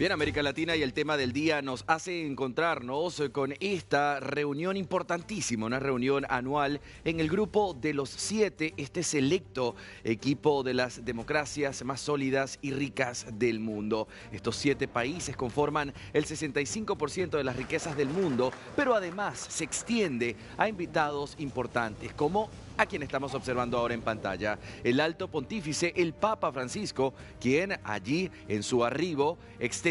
Bien, América Latina y el tema del día nos hace encontrarnos con esta reunión importantísima, una reunión anual en el grupo de los siete, este selecto equipo de las democracias más sólidas y ricas del mundo. Estos siete países conforman el 65% de las riquezas del mundo, pero además se extiende a invitados importantes como a quien estamos observando ahora en pantalla, el alto pontífice, el Papa Francisco, quien allí en su arribo extendió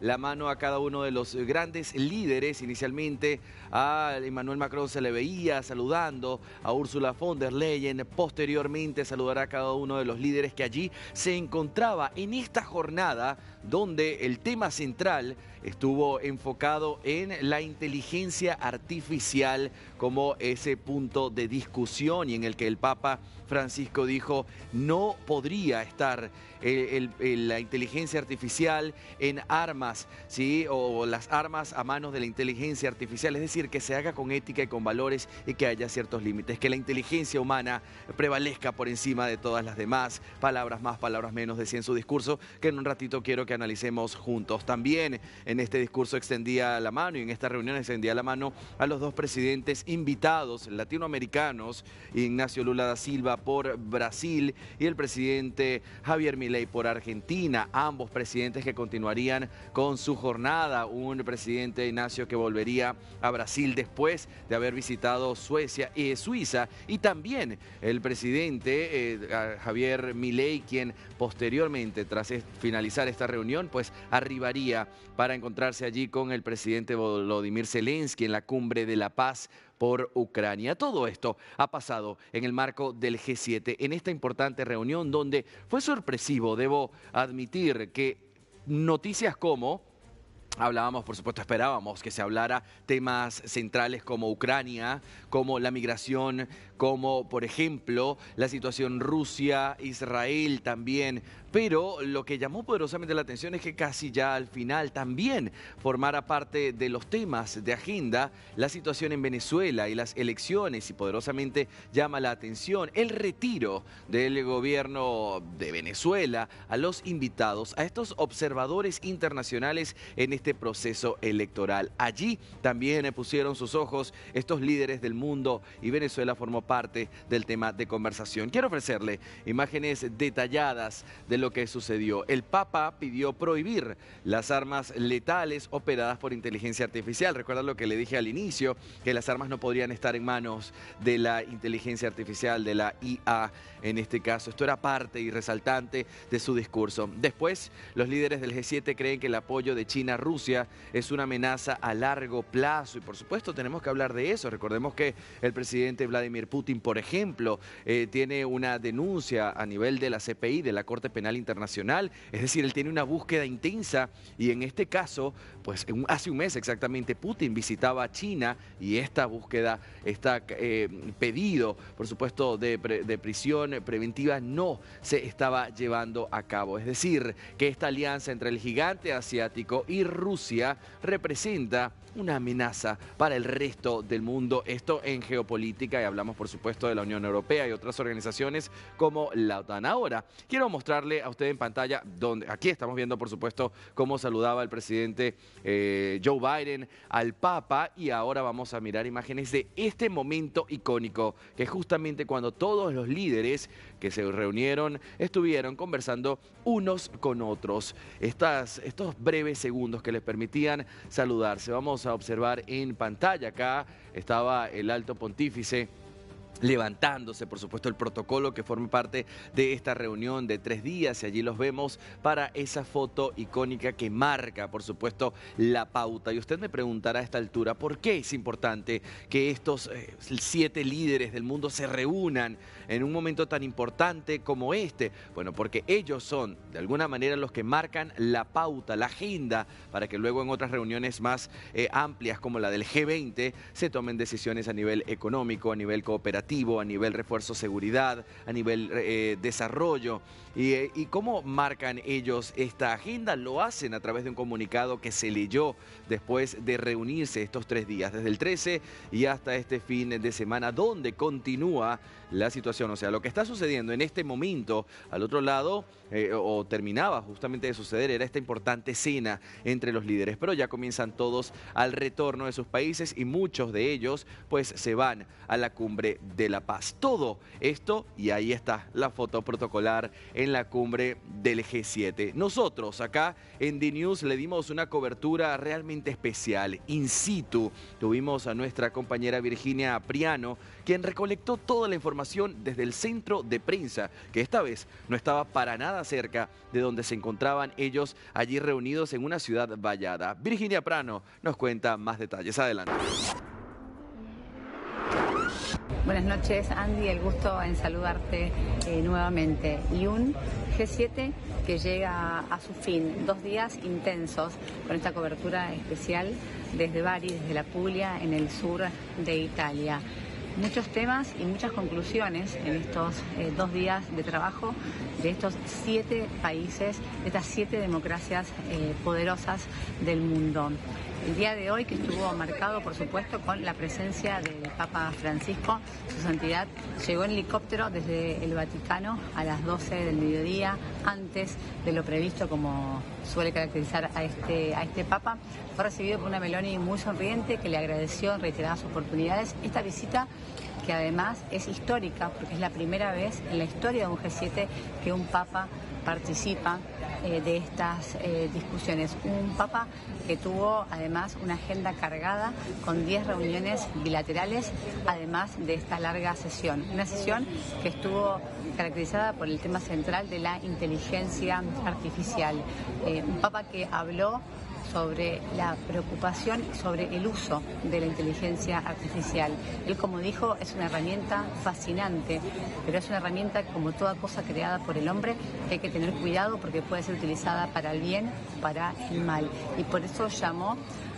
la mano a cada uno de los grandes líderes. Inicialmente a Emmanuel Macron se le veía saludando, a Ursula von der Leyen, posteriormente saludará a cada uno de los líderes que allí se encontraba en esta jornada donde el tema central estuvo enfocado en la inteligencia artificial como ese punto de discusión y en el que el Papa Francisco dijo no podría estar la inteligencia artificial en armas, ¿sí? o las armas a manos de la inteligencia artificial, es decir, que se haga con ética y con valores y que haya ciertos límites, que la inteligencia humana prevalezca por encima de todas las demás, palabras más, palabras menos, decía en su discurso, que en un ratito quiero que analicemos juntos. También en este discurso extendía la mano y en esta reunión extendía la mano a los dos presidentes invitados latinoamericanos, Ignacio Lula da Silva por Brasil y el presidente Javier Milei por Argentina, ambos presidentes que continuarían con su jornada, un presidente Ignacio que volvería a Brasil después de haber visitado Suecia y Suiza y también el presidente eh, Javier Milei quien posteriormente tras finalizar esta reunión pues arribaría para encontrarse allí con el presidente Volodymyr Zelensky en la cumbre de la paz por Ucrania. Todo esto ha pasado en el marco del G7, en esta importante reunión donde fue sorpresivo, debo admitir, que noticias como Hablábamos, por supuesto, esperábamos que se hablara temas centrales como Ucrania, como la migración, como, por ejemplo, la situación Rusia, Israel también. Pero lo que llamó poderosamente la atención es que casi ya al final también formara parte de los temas de agenda la situación en Venezuela y las elecciones y poderosamente llama la atención el retiro del gobierno de Venezuela a los invitados, a estos observadores internacionales en este proceso electoral. Allí también pusieron sus ojos estos líderes del mundo y Venezuela formó parte del tema de conversación. Quiero ofrecerle imágenes detalladas de lo que sucedió. El Papa pidió prohibir las armas letales operadas por inteligencia artificial. Recuerda lo que le dije al inicio, que las armas no podrían estar en manos de la inteligencia artificial, de la IA en este caso. Esto era parte y resaltante de su discurso. Después, los líderes del G7 creen que el apoyo de China a Rusia es una amenaza a largo plazo y por supuesto tenemos que hablar de eso. Recordemos que el presidente Vladimir Putin, por ejemplo, eh, tiene una denuncia a nivel de la CPI, de la Corte Penal Internacional, es decir, él tiene una búsqueda intensa y en este caso, pues hace un mes exactamente Putin visitaba China y esta búsqueda, está eh, pedido, por supuesto, de, de prisión preventiva no se estaba llevando a cabo. Es decir, que esta alianza entre el gigante asiático y Rusia representa una amenaza para el resto del mundo. Esto en geopolítica y hablamos por supuesto de la Unión Europea y otras organizaciones como la OTAN. Ahora, quiero mostrarle a usted en pantalla, donde aquí estamos viendo por supuesto cómo saludaba el presidente eh, Joe Biden al Papa y ahora vamos a mirar imágenes de este momento icónico, que es justamente cuando todos los líderes que se reunieron estuvieron conversando unos con otros. Estas, estos breves segundos que les permitían saludarse. Vamos a observar en pantalla. Acá estaba el alto pontífice levantándose, por supuesto, el protocolo que forma parte de esta reunión de tres días y allí los vemos para esa foto icónica que marca, por supuesto, la pauta. Y usted me preguntará a esta altura, ¿por qué es importante que estos eh, siete líderes del mundo se reúnan en un momento tan importante como este? Bueno, porque ellos son, de alguna manera, los que marcan la pauta, la agenda, para que luego en otras reuniones más eh, amplias como la del G20 se tomen decisiones a nivel económico, a nivel cooperativo a nivel refuerzo seguridad, a nivel eh, desarrollo. Y, eh, y, cómo marcan ellos esta agenda? Lo hacen a través de un comunicado que se leyó después de reunirse estos tres días, desde el 13 y hasta este fin de semana, donde continúa la situación. O sea, lo que está sucediendo en este momento, al otro lado, eh, o terminaba justamente de suceder, era esta importante cena entre los líderes. Pero ya comienzan todos al retorno de sus países y muchos de ellos pues se van a la cumbre de la paz. Todo esto, y ahí está la foto protocolar en la cumbre del G7. Nosotros acá en D News le dimos una cobertura realmente especial, in situ. Tuvimos a nuestra compañera Virginia Priano, quien recolectó toda la información desde el centro de prensa, que esta vez no estaba para nada cerca de donde se encontraban ellos allí reunidos en una ciudad vallada. Virginia Prano nos cuenta más detalles. Adelante. Buenas noches, Andy. El gusto en saludarte eh, nuevamente. Y un G7 que llega a su fin. Dos días intensos con esta cobertura especial desde Bari, desde la Puglia, en el sur de Italia muchos temas y muchas conclusiones en estos eh, dos días de trabajo de estos siete países, de estas siete democracias eh, poderosas del mundo. El día de hoy que estuvo marcado, por supuesto, con la presencia del Papa Francisco, su santidad llegó en helicóptero desde el Vaticano a las 12 del mediodía, antes de lo previsto, como suele caracterizar a este, a este Papa. Fue recibido por una Meloni muy sonriente que le agradeció en reiteradas oportunidades esta visita que además es histórica porque es la primera vez en la historia de un G7 que un Papa participa eh, de estas eh, discusiones. Un Papa que tuvo además una agenda cargada con 10 reuniones bilaterales, además de esta larga sesión. Una sesión que estuvo caracterizada por el tema central de la inteligencia artificial. Eh, un Papa que habló sobre la preocupación sobre el uso de la inteligencia artificial. Él, como dijo, es una herramienta fascinante, pero es una herramienta como toda cosa creada por el hombre que hay que tener cuidado porque puede ser utilizada para el bien para el mal. Y por eso llamó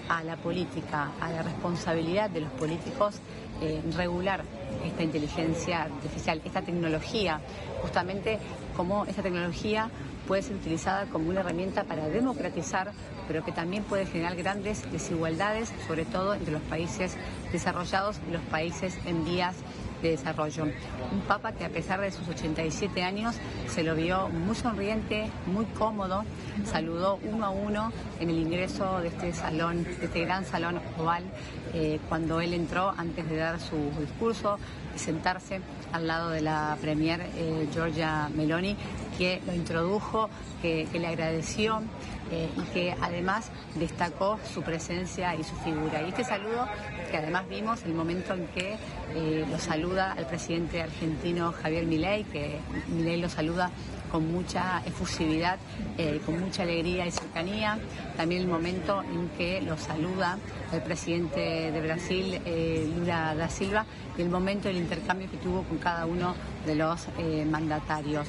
a la política, a la responsabilidad de los políticos eh, regular esta inteligencia artificial, esta tecnología, justamente como esta tecnología puede ser utilizada como una herramienta para democratizar, pero que también puede generar grandes desigualdades, sobre todo entre los países desarrollados y los países en vías de desarrollo. Un papa que a pesar de sus 87 años se lo vio muy sonriente, muy cómodo, saludó uno a uno en el ingreso de este salón, de este gran salón oval, eh, cuando él entró antes de dar su discurso sentarse al lado de la premier eh, Giorgia Meloni, que lo introdujo, que, le agradeció eh, y que además destacó su presencia y su figura. Y este saludo que además vimos el momento en que eh, lo saluda al presidente argentino Javier Milei, que Milei lo saluda con mucha efusividad, eh, con mucha alegría y cercanía. También el momento en que lo saluda el presidente de Brasil, Lula da Silva, y el momento del intercambio que tuvo con cada uno de los mandatarios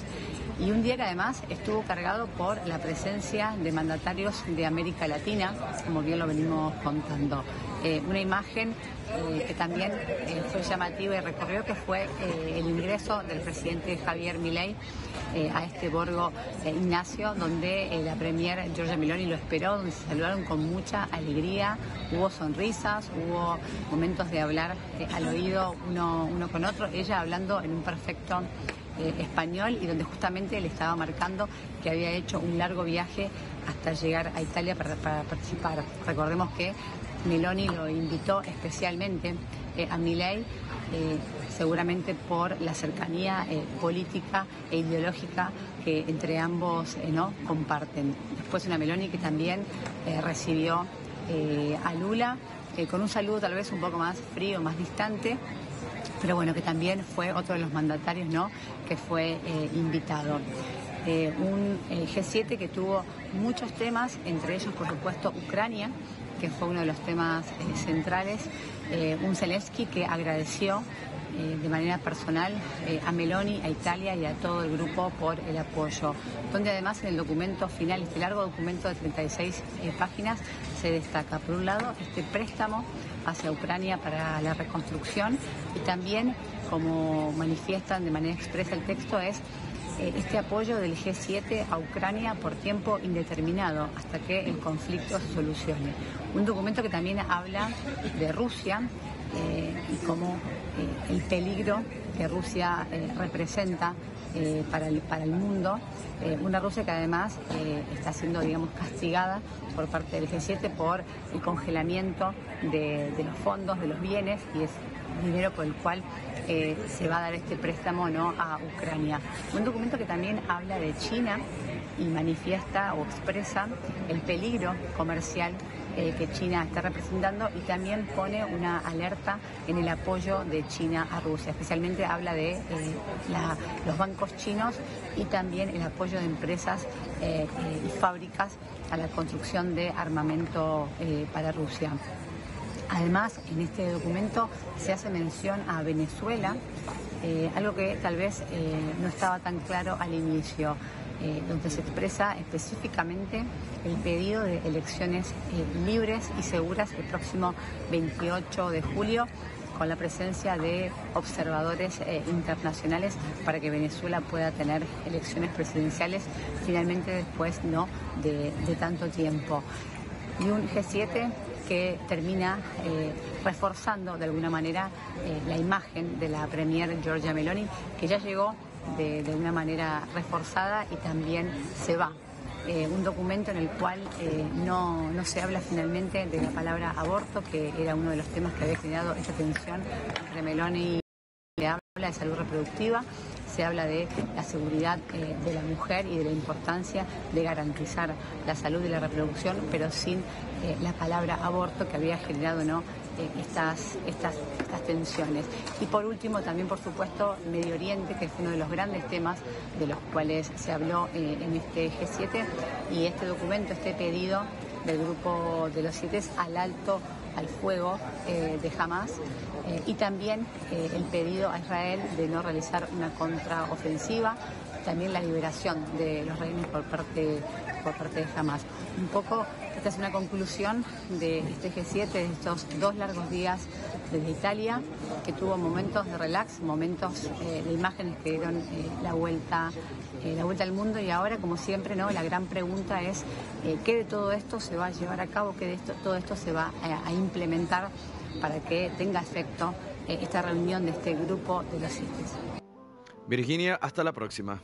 y un día que además estuvo cargado por la presencia de mandatarios de América Latina, como bien lo venimos contando. Eh, una imagen eh, que también eh, fue llamativa y recorrió, que fue el ingreso del presidente Javier Milei a este borgo Ignacio, donde la premier Giorgia Meloni lo esperó, donde se saludaron con mucha alegría, hubo sonrisas, hubo momentos de hablar al oído uno, uno con otro, ella hablando en un perfecto eh, español y donde justamente le estaba marcando que había hecho un largo viaje hasta llegar a Italia para, participar. Recordemos que Meloni lo invitó especialmente eh, a Milei, eh, seguramente por la cercanía política e ideológica que entre ambos no comparten. Después una Meloni que también recibió a Lula con un saludo tal vez un poco más frío, más distante, pero bueno, que también fue otro de los mandatarios, ¿no? Que fue eh, invitado. Eh, un eh, G7 que tuvo muchos temas, entre ellos, por supuesto, Ucrania, que fue uno de los temas centrales. un Zelensky que agradeció eh, de manera personal eh, a Meloni, a Italia y a todo el grupo por el apoyo, donde además en el documento final, este largo documento de 36 eh, páginas, se destaca, por un lado, este préstamo hacia Ucrania para la reconstrucción y también, como manifiestan de manera expresa el texto, es este apoyo del G7 a Ucrania por tiempo indeterminado hasta que el conflicto se solucione. Un documento que también habla de Rusia eh, y como eh, el peligro que Rusia eh, representa para, el, para el mundo, una Rusia que además está siendo, digamos, castigada por parte del G7 por el congelamiento de, de los fondos, de los bienes, y es dinero por el cual se va a dar este préstamo ¿no? a Ucrania. Un documento que también habla de China y manifiesta o expresa el peligro comercial eh, que China está representando y también pone una alerta en el apoyo de China a Rusia. Especialmente habla de eh, los bancos chinos y también el apoyo de empresas eh, y fábricas a la construcción de armamento para Rusia. Además, en este documento se hace mención a Venezuela, algo que tal vez no estaba tan claro al inicio. Eh, donde se expresa específicamente el pedido de elecciones eh, libres y seguras el próximo 28 de julio con la presencia de observadores eh, internacionales para que Venezuela pueda tener elecciones presidenciales finalmente después no de, tanto tiempo. Y un G7 que termina reforzando de alguna manera la imagen de la Premier Giorgia Meloni, que ya llegó de, una manera reforzada y también se va. Eh, un documento en el cual eh, no, no, se habla finalmente de la palabra aborto, que era uno de los temas que había generado esta tensión entre Meloni y de salud reproductiva, se habla de la seguridad eh, de la mujer y de la importancia de garantizar la salud y la reproducción, pero sin la palabra aborto que había generado no estas, estas, estas tensiones. Y por último, también por supuesto, Medio Oriente, que es uno de los grandes temas de los cuales se habló eh, en este G7 y este documento, este pedido del grupo de los siete al alto al fuego eh, de Hamas eh, y también el pedido a Israel de no realizar una contraofensiva, también la liberación de los rehenes por parte, por parte de Hamas. Un poco esta es una conclusión de este G7, de estos dos largos días desde Italia, que tuvo momentos de relax, momentos eh, de imágenes que dieron eh, la vuelta eh, la vuelta al mundo y ahora, como siempre, no la gran pregunta es qué de todo esto se va a llevar a cabo, qué de esto, todo esto se va a, implementar para que tenga efecto esta reunión de este grupo de los CITES. Virginia, hasta la próxima.